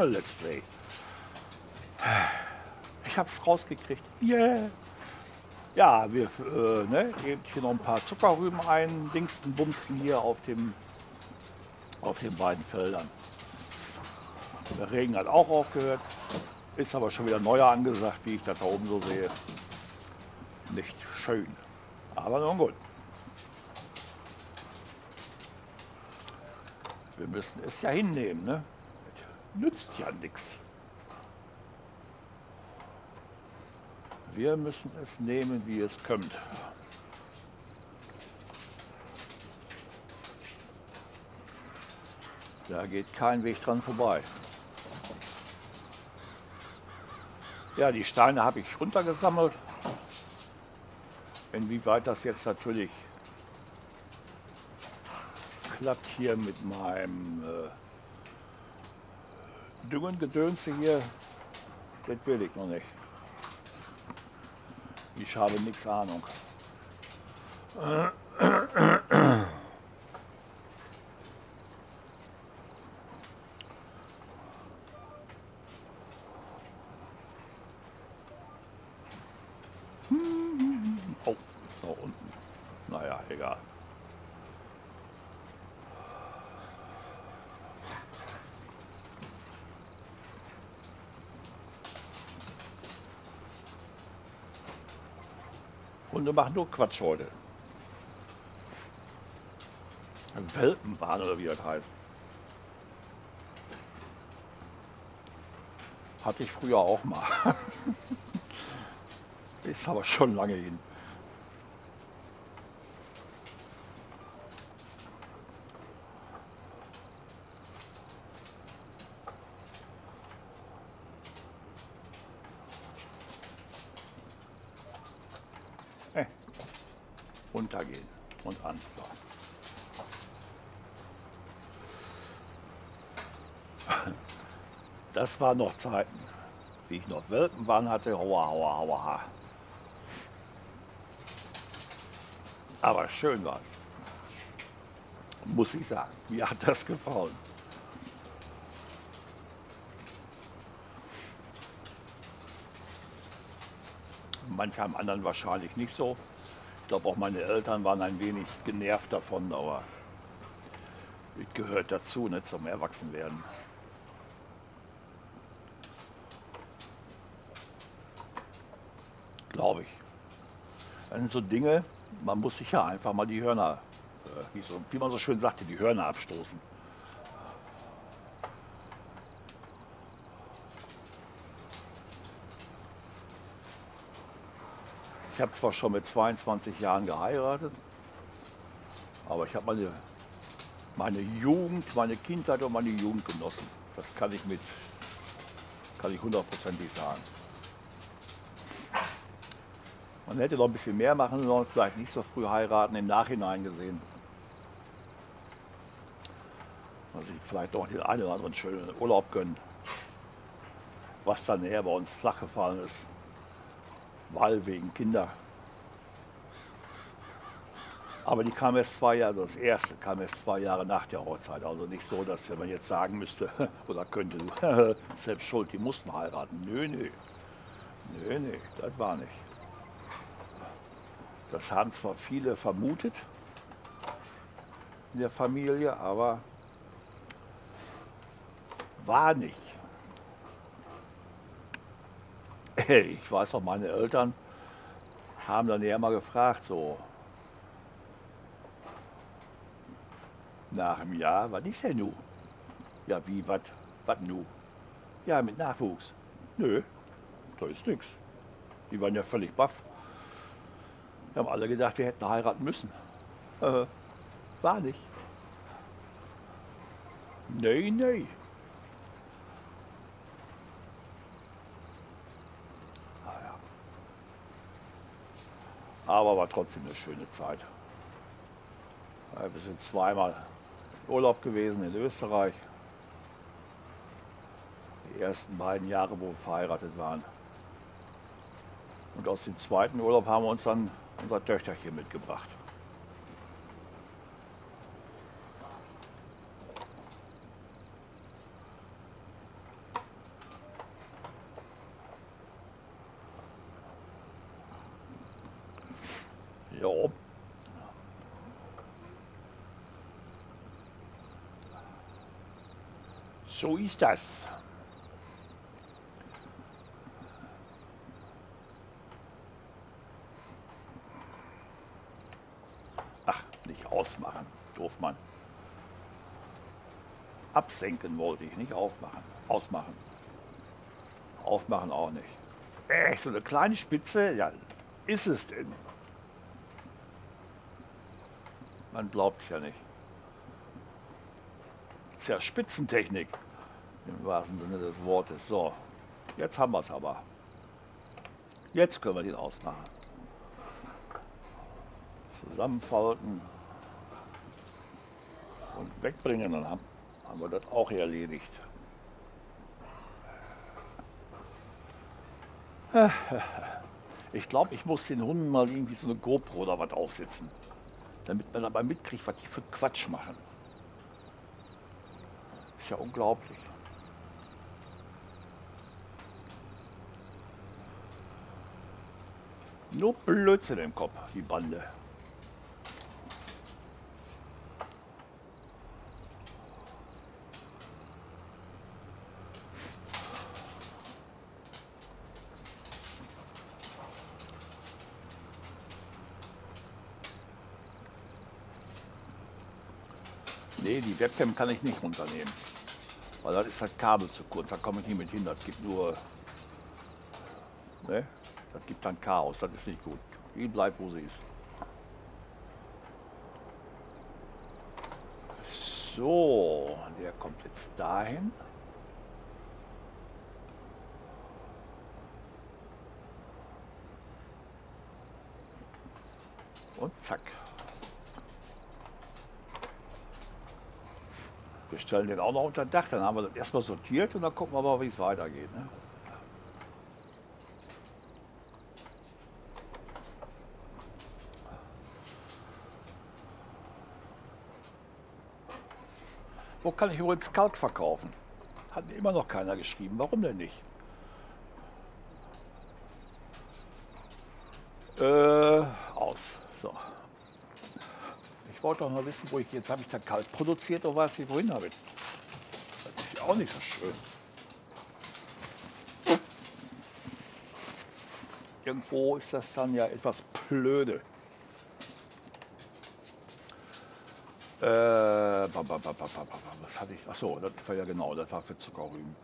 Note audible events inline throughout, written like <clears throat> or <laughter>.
Let's Play. Ich hab's rausgekriegt. Yeah! Ja, wir äh, ne, eben hier noch ein paar Zuckerrüben ein, Dingsten, Bumsten hier auf dem auf den beiden Feldern. Der Regen hat auch aufgehört, ist aber schon wieder neuer angesagt, wie ich das da oben so sehe. Nicht schön, aber nun gut. Wir müssen es ja hinnehmen, ne? Nützt ja nichts. Wir müssen es nehmen, wie es kommt. Da geht kein Weg dran vorbei. Ja, die Steine habe ich runtergesammelt. Inwieweit das jetzt natürlich klappt hier mit meinem äh, Düngen, Gedönse hier, das will ich noch nicht. Ich habe nichts Ahnung. Oh, ist da unten. Naja, egal. Hunde machen nur Quatsch heute. Welpenbahn oder wie das heißt. Hatte ich früher auch mal. <laughs> Ist aber schon lange hin. Äh, runtergehen und an. So. Das war noch Zeiten, wie ich noch Welpenbahn hatte. Aua, aua, aua. Aber schön war es. Muss ich sagen. Mir hat das gefallen. Manchem anderen wahrscheinlich nicht so. Ich glaube auch meine Eltern waren ein wenig genervt davon, aber es gehört dazu, ne, zum Erwachsenwerden. Glaube ich. Das sind so Dinge, man muss sich ja einfach mal die Hörner, äh, wie, so, wie man so schön sagte, die Hörner abstoßen. Ich habe zwar schon mit 22 Jahren geheiratet, aber ich habe meine, meine Jugend, meine Kindheit und meine Jugend genossen. Das kann ich mit, kann ich hundertprozentig sagen. Man hätte noch ein bisschen mehr machen sollen, vielleicht nicht so früh heiraten, im Nachhinein gesehen. Dass ich vielleicht noch den einen oder anderen schönen Urlaub gönnen. Was dann eher bei uns flach gefallen ist. Weil wegen Kinder. Aber die kam erst zwei Jahre, das erste kam erst zwei Jahre nach der Hochzeit. Also nicht so, dass man jetzt sagen müsste <laughs> oder könnte, <laughs> selbst schuld, die mussten heiraten. Nö, nö. Nö, nö, das war nicht. Das haben zwar viele vermutet in der Familie, aber war nicht. Ich weiß auch, meine Eltern haben dann ja mal gefragt, so nach einem Jahr, was ist denn nu? Ja, wie, was, was nu? Ja, mit Nachwuchs. Nö, da ist nichts. Die waren ja völlig baff. Wir haben alle gedacht, wir hätten heiraten müssen. Äh, war nicht. Nee, nee. Naja. Aber war trotzdem eine schöne Zeit. Wir sind zweimal Urlaub gewesen in Österreich. Die ersten beiden Jahre, wo wir verheiratet waren. Und aus dem zweiten Urlaub haben wir uns dann unser Töchterchen mitgebracht. So ist das. Absenken wollte ich, nicht aufmachen. Ausmachen. Aufmachen auch nicht. Echt, so eine kleine Spitze? Ja, ist es denn? Man glaubt es ja nicht. Ist ja Spitzentechnik im wahrsten Sinne des Wortes. So, jetzt haben wir es aber. Jetzt können wir den ausmachen. Zusammenfalten und wegbringen, dann haben, haben wir das auch erledigt. <laughs> Ich glaube, ich muss den Hunden mal irgendwie so eine GoPro oder was aufsetzen, damit man dabei mitkriegt, was die für Quatsch machen. Ist ja unglaublich. Nur Blödsinn im Kopf, die Bande. Nee, die Webcam kann ich nicht runternehmen. Weil das ist halt Kabel zu kurz, da komme ich nicht mit hin. Das gibt nur. Ne? Das gibt dann Chaos, das ist nicht gut. Die bleibt, wo sie ist. So, der kommt jetzt dahin. Und zack. Wir stellen den auch noch unter Dach, dann haben wir das erstmal sortiert und dann gucken wir mal, wie es weitergeht. Ne? Wo kann ich übrigens Kalk verkaufen? Hat mir immer noch keiner geschrieben. Warum denn nicht? Äh, aus. So. Ich wollte doch mal wissen, wo ich jetzt habe ich da Kalk produziert oder weiß ich wohin damit. Das ist ja auch nicht so schön. Irgendwo ist das dann ja etwas blöde. Äh, was hatte ich? Achso, das war ja genau, das war für Zuckerrüben.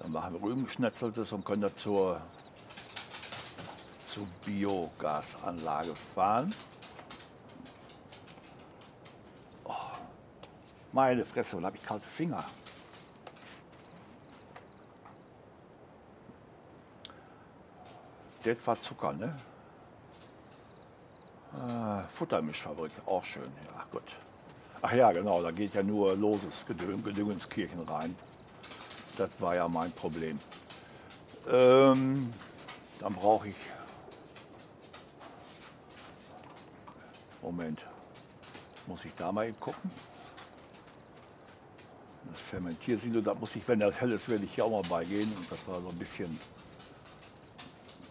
Dann machen wir Rübengeschnetzeltes und können das zur, zur Biogasanlage fahren. Meine Fresse, und habe ich kalte Finger. Das war Zucker, ne? Äh, Futtermischfabrik, auch schön. Ja, gut. Ach ja, genau, da geht ja nur loses Gedöng, Gedüngenskirchen rein. Das war ja mein Problem. Ähm, dann brauche ich... Moment. Muss ich da mal eben gucken? Das Fermentiersilo, da muss ich, wenn das hell ist, werde ich hier auch mal beigehen und das war so ein bisschen,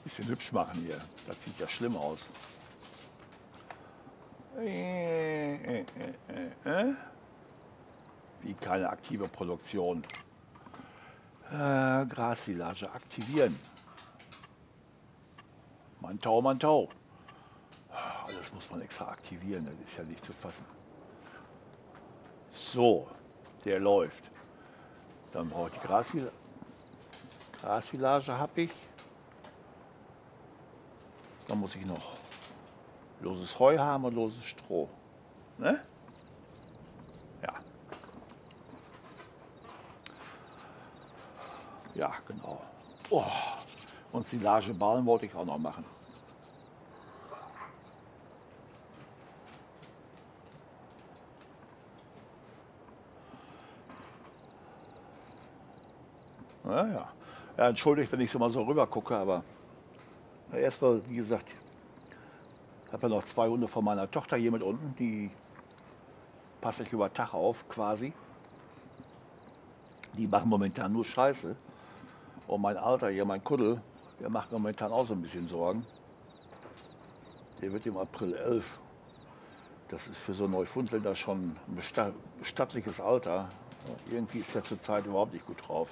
bisschen hübsch machen hier. Das sieht ja schlimm aus. Äh, äh, äh, Wie keine aktive Produktion. Grassilage aktivieren. Mantau, Mantau. Alles muss man extra aktivieren, das ist ja nicht zu fassen. So, der läuft. Dann brauche ich die Grassil Grassilage, habe ich. Dann muss ich noch loses Heu haben und loses Stroh. Ne? Ja. Ja, genau. Oh. Und Silageballen wollte ich auch noch machen. Ja, ja. entschuldigt, wenn ich so mal so rüber gucke, aber erstmal, wie gesagt, habe ja noch zwei Hunde von meiner Tochter hier mit unten, die passe ich über Tag auf quasi. Die machen momentan nur Scheiße. Und mein Alter hier, mein Kuddel, der macht momentan auch so ein bisschen Sorgen. Der wird im April 11. Das ist für so Neufundländer schon ein stattliches Alter. Irgendwie ist er zurzeit überhaupt nicht gut drauf.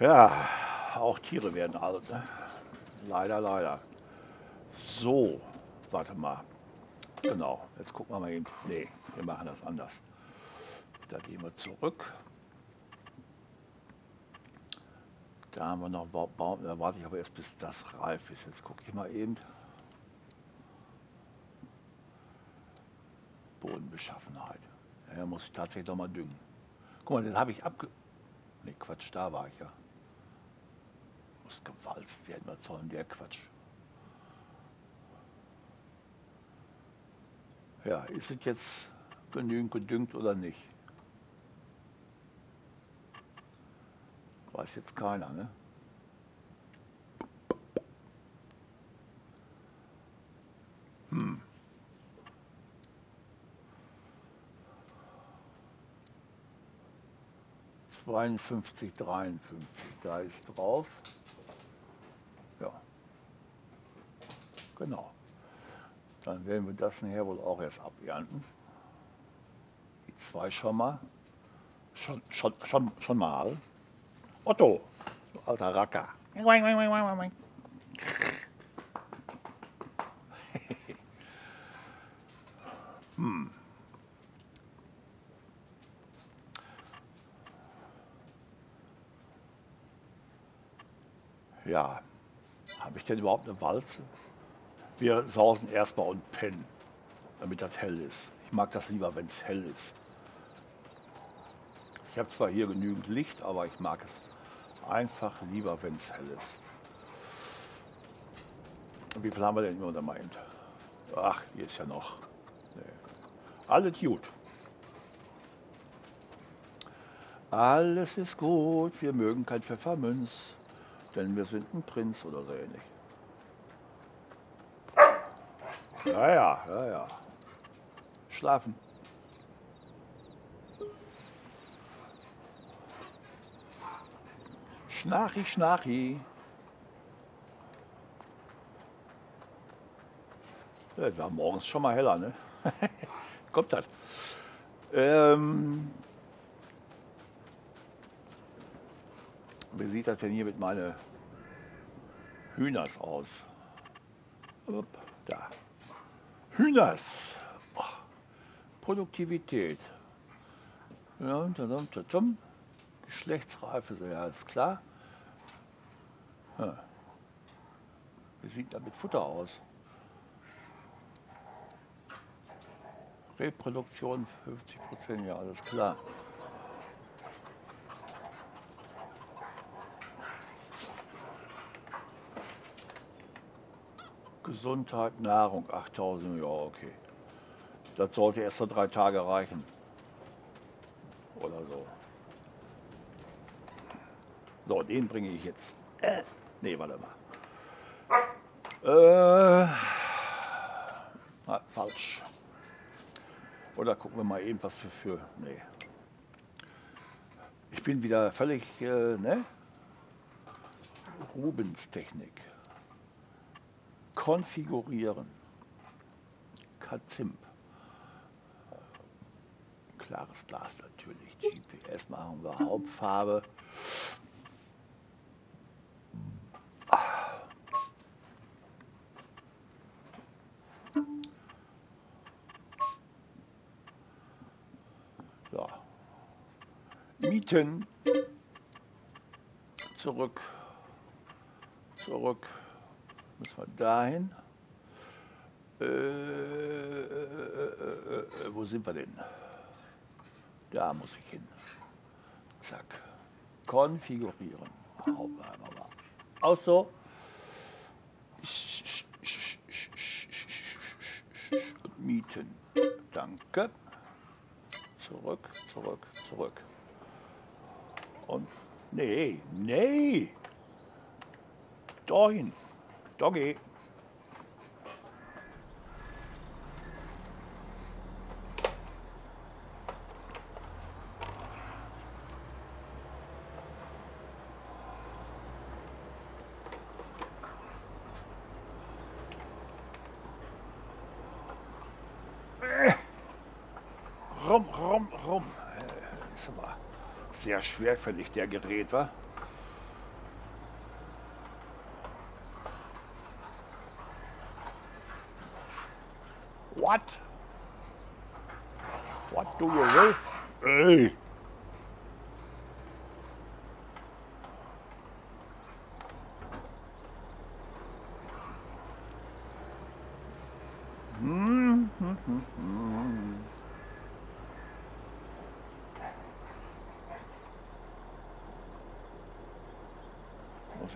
Ja, auch Tiere werden alt. Ne? Leider, leider. So, warte mal. Genau, jetzt gucken wir mal eben. Nee, wir machen das anders. Da gehen wir zurück. Da haben wir noch Baum. Da warte ich aber erst, bis das reif ist. Jetzt gucke ich mal eben. Bodenbeschaffenheit. Ja, muss ich tatsächlich noch mal düngen. Guck mal, den habe ich abge... Ne, Quatsch, da war ich ja. Muss gewalzt werden, was soll denn der Quatsch? Ja, ist es jetzt genügend gedüngt oder nicht? Weiß jetzt keiner, ne? Hm. Zweiundfünfzig, dreiundfünfzig, da ist drauf. Genau. Dann werden wir das nachher wohl auch erst abernten. Die zwei schon mal. Schon, schon, schon, schon mal. Otto, du alter Racker. hm. Ja, habe ich denn überhaupt eine Walze? Wir sausen erstmal und pennen, damit das hell ist. Ich mag das lieber, wenn es hell ist. Ich habe zwar hier genügend Licht, aber ich mag es einfach lieber, wenn es hell ist. Wie viel haben wir denn nur meint? Ach, hier ist ja noch. Nee. Alles gut. Alles ist gut, wir mögen kein Pfeffermünz, denn wir sind ein Prinz oder so ähnlich. Ja, ja, ja, ja. Schlafen. Schnarchi, Schnarchi. Ja, war morgens schon mal heller, ne? <laughs> Kommt das. Ähm, wie sieht das denn hier mit meinen Hühners aus? Upp. Hühners. Produktivität. Ja, Geschlechtsreife, ja, ist klar. Ja. Wie sieht das mit Futter aus? Reproduktion 50 Prozent, ja, alles klar. Gesundheit, Nahrung, 8000, ja, okay. Das sollte erst so drei Tage reichen. Oder so. So, den bringe ich jetzt. Äh, nee, warte mal. Äh, ah, falsch. Oder gucken wir mal eben, was wir für. Nee. Ich bin wieder völlig, äh, ne? Rubens Technik. Konfigurieren. Kazimp. Klares Glas natürlich. GPS machen wir Hauptfarbe. Mieten zurück, zurück, müssen wir dahin. Äh, äh, äh, wo sind wir denn? Da muss ich hin. Zack. Konfigurieren. Auch so. Mieten. Danke. Zurück, zurück, zurück. Und nee, nee. Dahin. Doggy. Rum, rum, rum. Äh, ist aber sehr schwerfällig, der Gerät, war.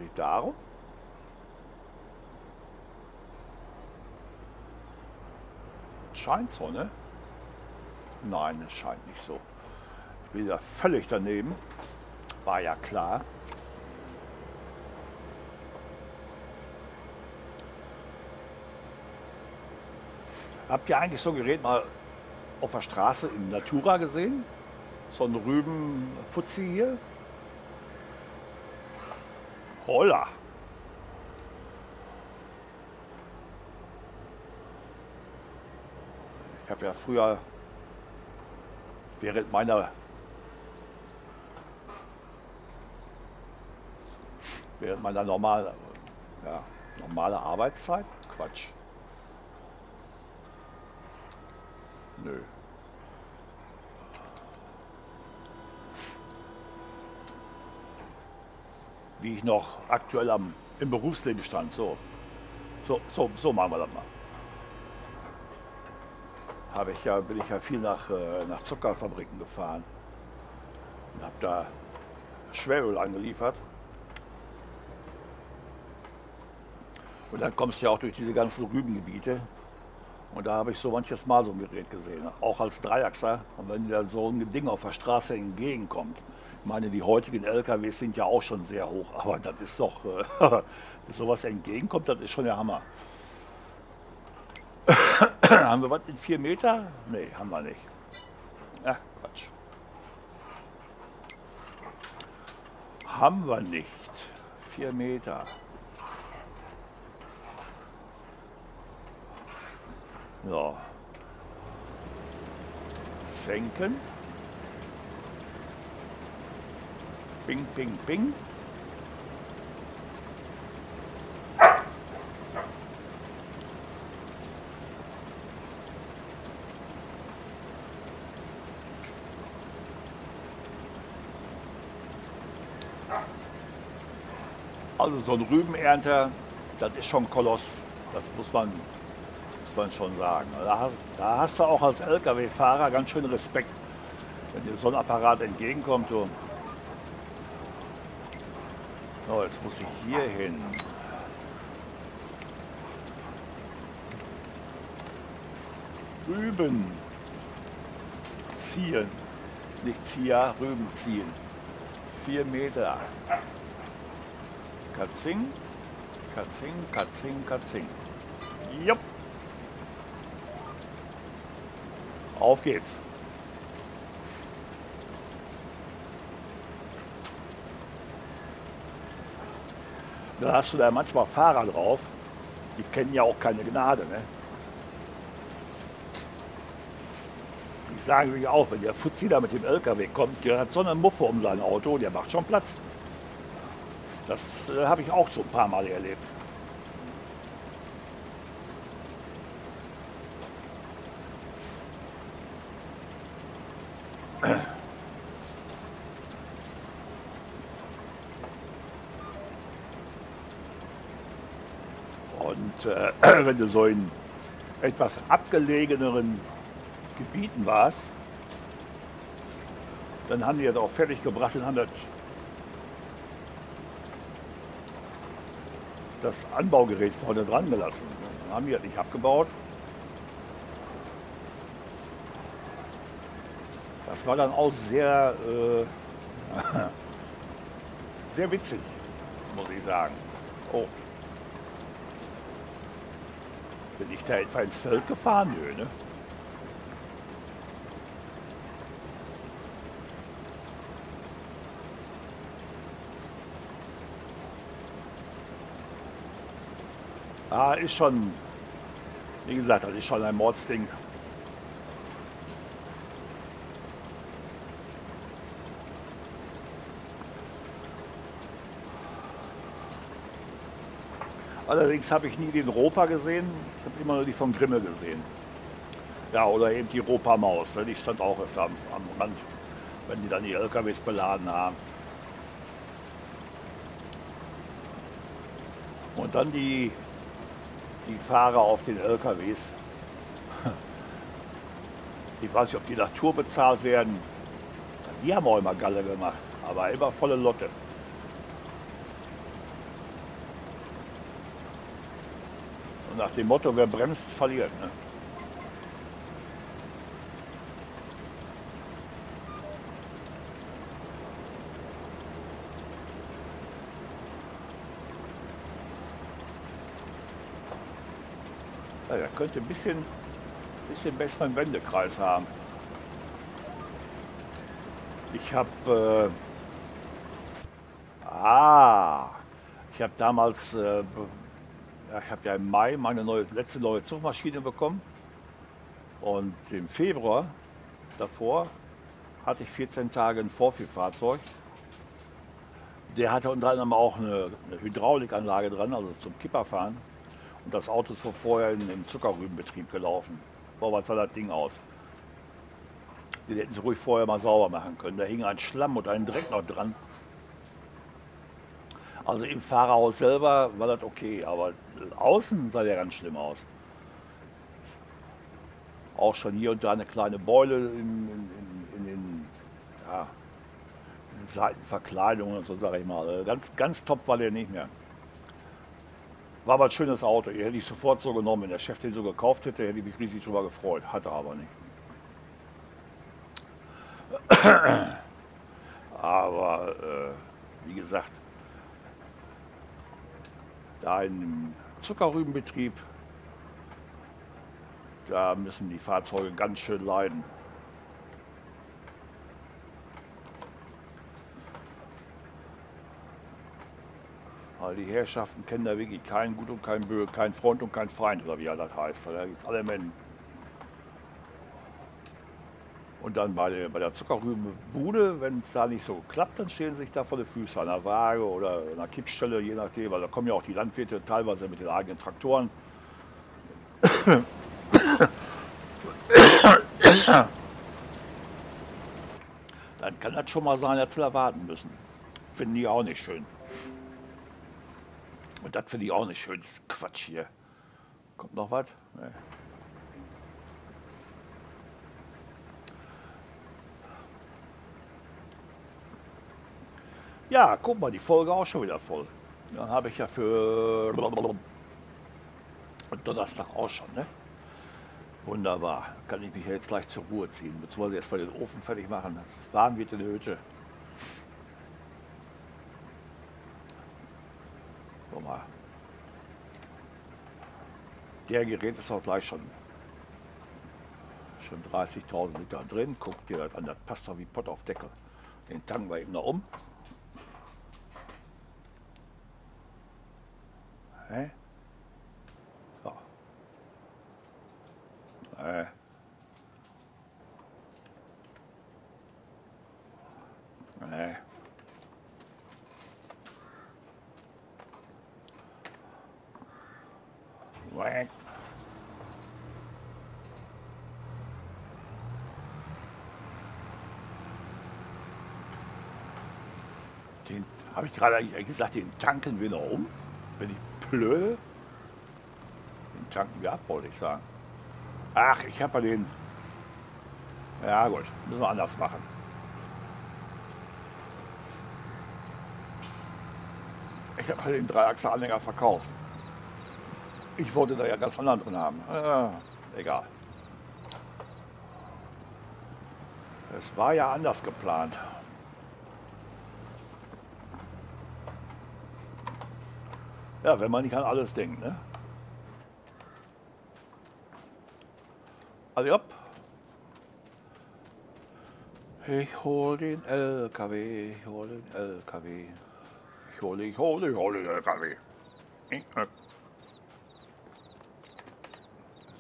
Ich darum? Scheint so, ne? Nein, es scheint nicht so. Ich bin ja völlig daneben. War ja klar. Habt ihr eigentlich so ein Gerät mal auf der Straße in Natura gesehen? So ein Rübenfutzi hier? Holla! Ich habe ja früher während meiner während meiner normalen ja, normale Arbeitszeit Quatsch nö wie ich noch aktuell am im Berufsleben stand so so so so machen wir das mal habe ich ja, bin ich ja viel nach, äh, nach Zuckerfabriken gefahren und habe da Schweröl angeliefert. Und dann kommst du ja auch durch diese ganzen Rübengebiete. Und da habe ich so manches Mal so ein Gerät gesehen, auch als Dreiachser. Und wenn dir so ein Ding auf der Straße entgegenkommt, ich meine, die heutigen LKWs sind ja auch schon sehr hoch, aber das ist doch, äh, <laughs> dass sowas entgegenkommt, das ist schon der Hammer. <coughs> haben wir was in 4 Meter? Nee, haben wir nicht. Ach, Quatsch. Haben wir nicht. 4 Meter. So. Senken. Bing, bing, bing. Also so ein Rübenernter, das ist schon Koloss. Das muss man, muss man schon sagen. Da hast, da hast du auch als Lkw-Fahrer ganz schön Respekt, wenn dir so ein Apparat entgegenkommt. So, so jetzt muss ich hier hin. Rüben ziehen. Nicht Zieher, Rüben ziehen. Vier Meter. Katzing, Katzing, Katzing, Katzing. Jupp. Auf geht's. Da hast du da manchmal Fahrer drauf, die kennen ja auch keine Gnade, ne? Die sagen sich auch, wenn der Fuzzi da mit dem LKW kommt, der hat so eine Muffe um sein Auto, der macht schon Platz. Das äh, habe ich auch so ein paar Mal erlebt. Und äh, <clears throat> wenn du so in etwas abgelegeneren Gebieten warst, dann haben die das auch fertig gebracht und haben das das Anbaugerät vorne dran gelassen. Dann haben die das nicht abgebaut. Das war dann auch sehr, äh, <laughs> sehr witzig, muss ich sagen. Oh. Bin ich da etwa ins Feld gefahren? Nö, ne? Ah, ist schon, wie gesagt, das ist schon ein Mordsding. Allerdings habe ich nie den Ropa gesehen, ich habe immer nur die von Grimme gesehen. Ja, oder eben die Ropa-Maus, ne? die stand auch öfter am, am Rand, wenn die dann die LKWs beladen haben. Und dann die, die Fahrer auf den LKWs. <laughs> Ich weiß nicht, ob die nach Tour bezahlt werden. Die haben auch immer Galle gemacht, aber immer volle Lotte. Nach dem Motto, wer bremst, verliert. Ne? Ja, der könnte ein bisschen, bisschen besseren Wendekreis haben. Ich habe, äh, ah, ich habe damals, äh, ich habe ja im Mai meine neue, letzte neue Zugmaschine bekommen und im Februar davor hatte ich 14 Tage ein Vorführfahrzeug. Der hatte unter anderem auch eine, eine Hydraulikanlage dran, also zum Kipperfahren. Und das Auto ist vorher in, im Zuckerrübenbetrieb gelaufen. Boah, was sah das Ding aus? Den hätten sie ruhig vorher mal sauber machen können. Da hing ein Schlamm und ein Dreck noch dran. Also im Fahrerhaus selber war das okay, aber außen sah der ganz schlimm aus. Auch schon hier und da eine kleine Beule in, in, in, in den ja, Seitenverkleidungen und so, sage ich mal. Also ganz, ganz top war der nicht mehr. War aber ein schönes Auto. Die hätte ich sofort so genommen. Wenn der Chef den so gekauft hätte, hätte ich mich riesig drüber gefreut. Hatte aber nicht. <coughs> Aber äh, wie gesagt, im Zuckerrübenbetrieb, da müssen die Fahrzeuge ganz schön leiden. Weil die Herrschaften kennen da wirklich keinen Gut und keinen Böse, keinen Freund und keinen Feind, oder wie er das heißt. Da gibt alle Menschen. Und dann bei der, bei der Zuckerrübenbude, wenn es da nicht so klappt, dann stehen sich da vor den Füßen an der Waage oder an der Kippstelle, je nachdem, weil da kommen ja auch die Landwirte teilweise mit den eigenen Traktoren. Dann kann das schon mal sein, dass sie da warten müssen. Finden die auch nicht schön. Und das finde ich auch nicht schön, das ist Quatsch hier. Kommt noch was? Nee. Ja, guck mal, die Folge auch schon wieder voll. Dann habe ich ja für Donnerstag auch schon, ne? Wunderbar. Kann ich mich jetzt gleich zur Ruhe ziehen. Beziehungsweise erstmal den Ofen fertig machen. Das warm wird in der Hütte. So mal. Der Gerät ist auch gleich schon schon 30.000 Liter drin. Guckt dir das an, das passt doch wie Pott auf Deckel. Den tanken wir eben noch um. Hä? So. Äh. Nee. Wack. Den habe ich gerade gesagt, den tanken wir noch um. Bin ich blöd? Den tanken wir ab, wollte ich sagen. Ach, ich habe ja den. Ja gut, müssen wir anders machen. Ich habe den Dreiachser-Anhänger verkauft. Ich wollte da ja ganz anderen drin haben. Äh, egal. Es war ja anders geplant. Ja, wenn man nicht an alles denkt, ne? Also, hopp. Ich hol den LKW, ich hol den LKW. Ich hole, ich hole, ich hole den LKW.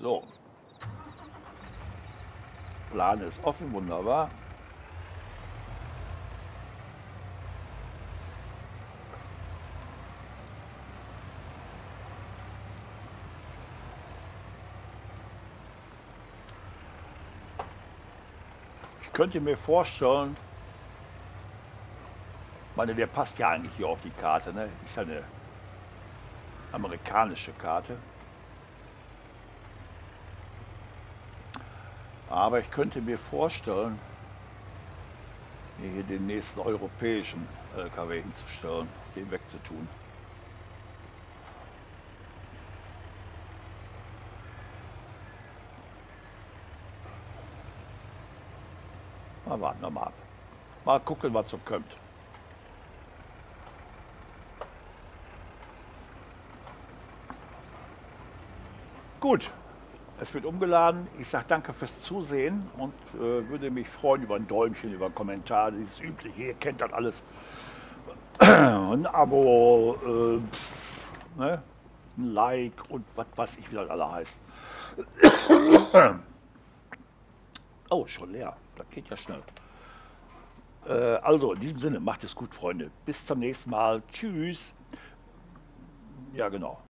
So. Plan ist offen, wunderbar. Könnte mir vorstellen, meine, der passt ja eigentlich hier auf die Karte, ne? Ist ja eine amerikanische Karte. Aber ich könnte mir vorstellen, hier den nächsten europäischen LKW hinzustellen, den wegzutun. Mal warten wir mal ab. Mal gucken, was so kommt. Gut, es wird umgeladen. Ich sage danke fürs Zusehen und äh, würde mich freuen über ein Däumchen, über einen Kommentar, dieses übliche, ihr kennt das alles. <clears throat> ein Abo, äh, pff, ne? ein Like und was weiß ich, wie das alle heißt. <clears throat> oh, schon leer. Das geht ja schnell. Äh, also, in diesem Sinne, macht es gut, Freunde. Bis zum nächsten Mal. Tschüss. Ja, genau.